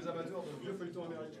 les amateurs de vieux feuilletons américains.